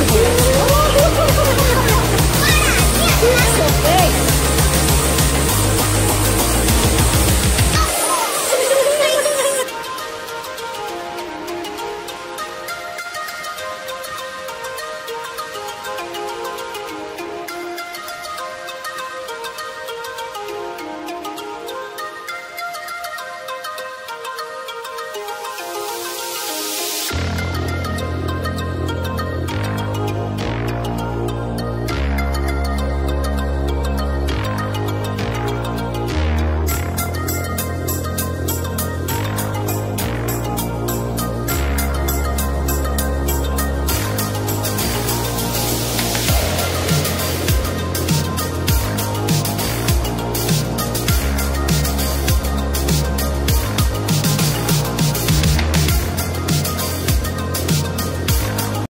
Yeah.